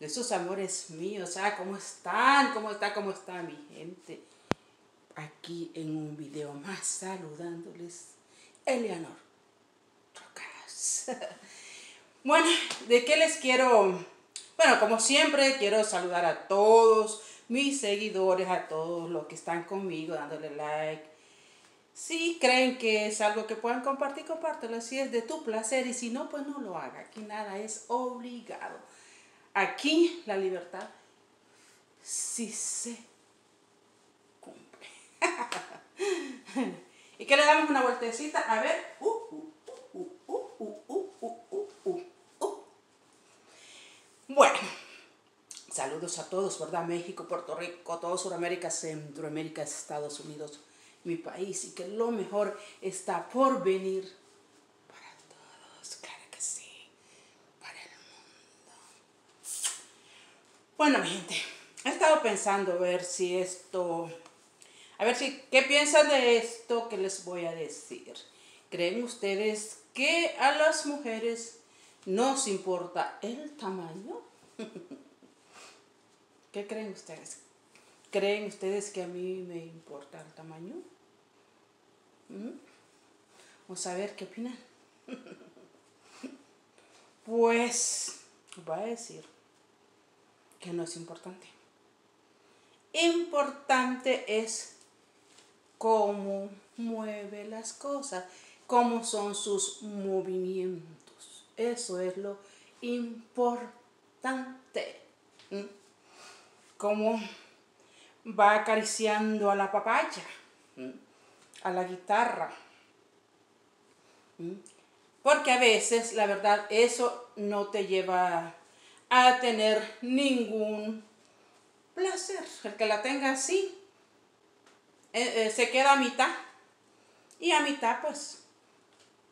de esos amores míos. Ah, ¿cómo están? ¿Cómo está? ¿Cómo está mi gente? Aquí en un video más saludándoles. Eleanor Trocas. bueno, ¿de qué les quiero? Bueno, como siempre, quiero saludar a todos mis seguidores, a todos los que están conmigo, dándole like. Si creen que es algo que puedan compartir, compártelo. Si es de tu placer y si no, pues no lo haga. Aquí nada es obligado. Aquí la libertad sí se cumple. y que le damos una vueltecita. A ver. bueno. Saludos a todos, ¿verdad? México, Puerto Rico, todo Sudamérica, Centroamérica, Estados Unidos, mi país. Y que lo mejor está por venir Bueno, mi gente, he estado pensando a ver si esto, a ver si, ¿qué piensan de esto que les voy a decir? ¿Creen ustedes que a las mujeres nos importa el tamaño? ¿Qué creen ustedes? ¿Creen ustedes que a mí me importa el tamaño? ¿Mm? Vamos a ver qué opinan. pues, voy a decir que no es importante. Importante es cómo mueve las cosas, cómo son sus movimientos. Eso es lo importante. Cómo va acariciando a la papaya, a la guitarra. Porque a veces, la verdad, eso no te lleva a tener ningún placer. El que la tenga así eh, eh, se queda a mitad y a mitad pues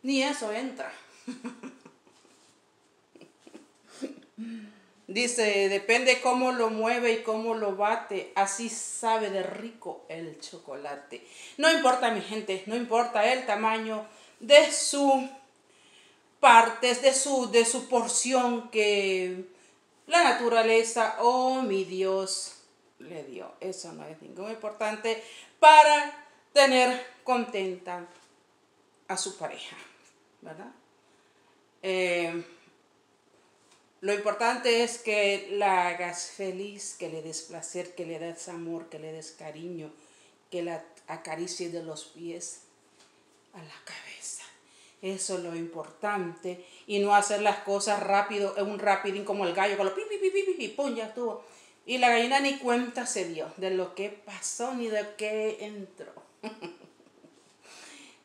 ni eso entra. Dice, depende cómo lo mueve y cómo lo bate, así sabe de rico el chocolate. No importa mi gente, no importa el tamaño de su partes, de su, de su porción que la naturaleza oh, mi Dios le dio. Eso no es ningún importante para tener contenta a su pareja, ¿verdad? Eh, lo importante es que la hagas feliz, que le des placer, que le des amor, que le des cariño, que la acaricie de los pies a la cabeza. Eso es lo importante. Y no hacer las cosas rápido, un rapidín como el gallo, con lo pi, pi, pi, pum, ya estuvo. Y la gallina ni cuenta se dio de lo que pasó ni de qué entró.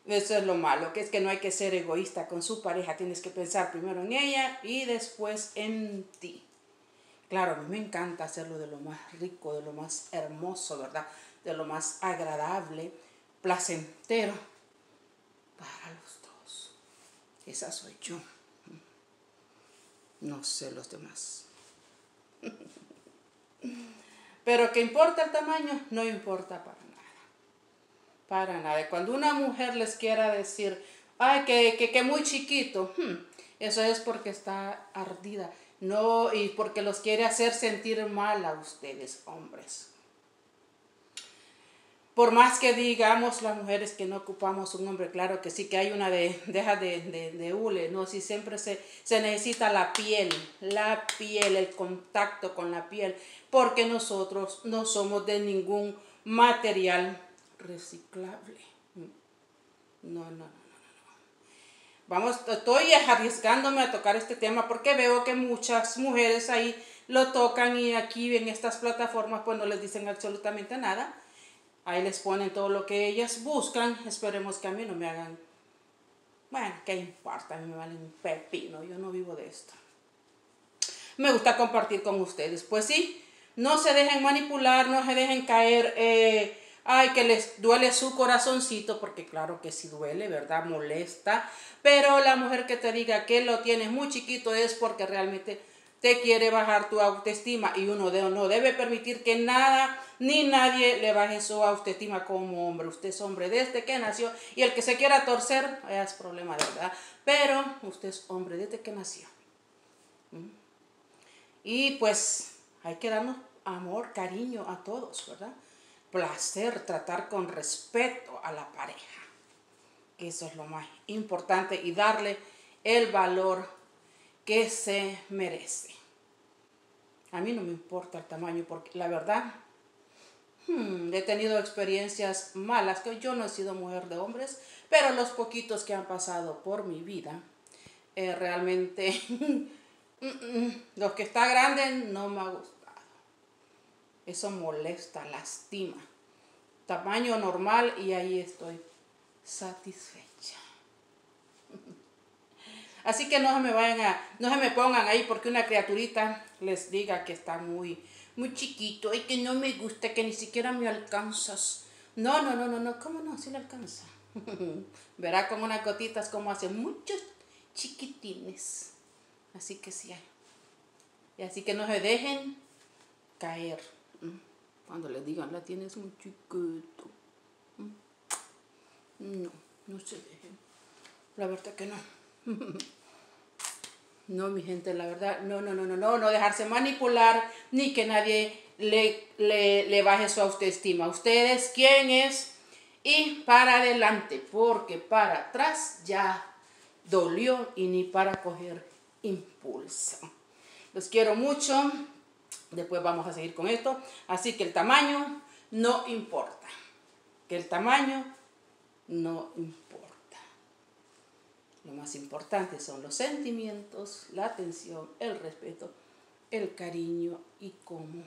Eso es lo malo, que es que no hay que ser egoísta con su pareja, tienes que pensar primero en ella y después en ti. Claro, a mí me encanta hacerlo de lo más rico, de lo más hermoso, ¿verdad? De lo más agradable, placentero para los esa soy yo. No sé los demás. Pero que importa el tamaño, no importa para nada. Para nada. Cuando una mujer les quiera decir, ay, que, que, muy chiquito, hmm, eso es porque está ardida. No, y porque los quiere hacer sentir mal a ustedes, hombres por más que digamos las mujeres que no ocupamos un hombre, claro que sí que hay una de, deja de, de, hule, ¿no? Si siempre se, se necesita la piel, la piel, el contacto con la piel, porque nosotros no somos de ningún material reciclable. No, no, no, no, no. Vamos, estoy arriesgándome a tocar este tema porque veo que muchas mujeres ahí lo tocan y aquí en estas plataformas pues no les dicen absolutamente nada Ahí les ponen todo lo que ellas buscan. Esperemos que a mí no me hagan... Bueno, ¿qué importa? A mí me valen un pepino. Yo no vivo de esto. Me gusta compartir con ustedes. Pues sí, no se dejen manipular, no se dejen caer... Eh, ay, que les duele su corazoncito, porque claro que sí duele, ¿verdad? Molesta. Pero la mujer que te diga que lo tienes muy chiquito es porque realmente te quiere bajar tu autoestima y uno no debe permitir que nada ni nadie le baje su autoestima como hombre. Usted es hombre desde que nació y el que se quiera torcer es problema de verdad. Pero usted es hombre desde que nació. ¿Mm? Y pues hay que darnos amor, cariño a todos, ¿verdad? Placer, tratar con respeto a la pareja. Eso es lo más importante y darle el valor que se merece. A mí no me importa el tamaño porque la verdad hmm, he tenido experiencias malas, que yo no he sido mujer de hombres, pero los poquitos que han pasado por mi vida, eh, realmente mm, mm, los que está grande no me ha gustado. Eso molesta, lastima. Tamaño normal y ahí estoy satisfecha. Así que no se me vayan a, no se me pongan ahí porque una criaturita les diga que está muy, muy chiquito y que no me gusta, que ni siquiera me alcanzas. No, no, no, no, no, ¿cómo no? Sí le alcanza. Verá con unas gotitas como hace muchos chiquitines. Así que sí. Y así que no se dejen caer. Cuando les digan, la tienes muy chiquito. No, no se dejen. La verdad que no. No, mi gente, la verdad, no, no, no, no, no, no dejarse manipular ni que nadie le, le, le baje su autoestima. Ustedes, ¿quién es? Y para adelante, porque para atrás ya dolió y ni para coger impulso. Los quiero mucho. Después vamos a seguir con esto. Así que el tamaño no importa. Que el tamaño no importa. Lo más importante son los sentimientos, la atención, el respeto, el cariño y cómo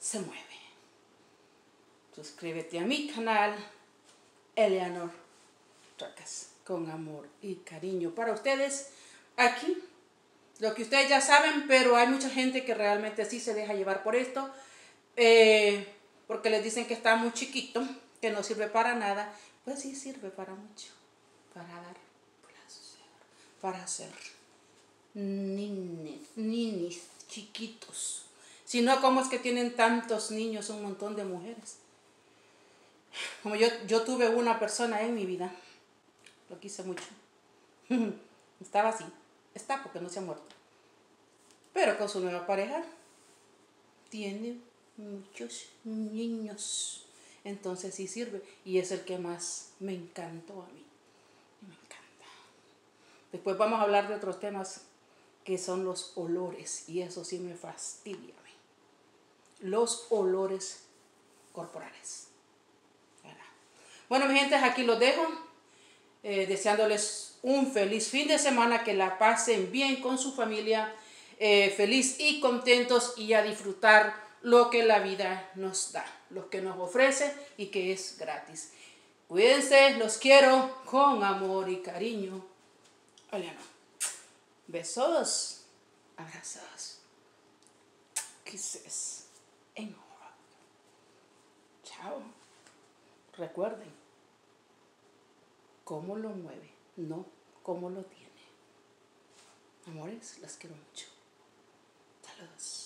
se mueve. Suscríbete a mi canal, Eleanor Tracas, con amor y cariño para ustedes. Aquí, lo que ustedes ya saben, pero hay mucha gente que realmente sí se deja llevar por esto, eh, porque les dicen que está muy chiquito, que no sirve para nada. Pues sí sirve para mucho, para dar para hacer ninis, ninis chiquitos. Si no, ¿cómo es que tienen tantos niños, un montón de mujeres? Como yo, yo tuve una persona en mi vida, lo quise mucho. Estaba así, está porque no se ha muerto. Pero con su nueva pareja tiene muchos niños. Entonces sí sirve y es el que más me encantó a mí. Después vamos a hablar de otros temas que son los olores y eso sí me fastidia a mí. Los olores corporales. Bueno, mi gente, aquí los dejo. Eh, deseándoles un feliz fin de semana, que la pasen bien con su familia, eh, feliz y contentos y a disfrutar lo que la vida nos da, lo que nos ofrece y que es gratis. Cuídense, los quiero con amor y cariño. Besos, abrazos, kisses en Chao. Recuerden cómo lo mueve, no cómo lo tiene. Amores, las quiero mucho. Saludos.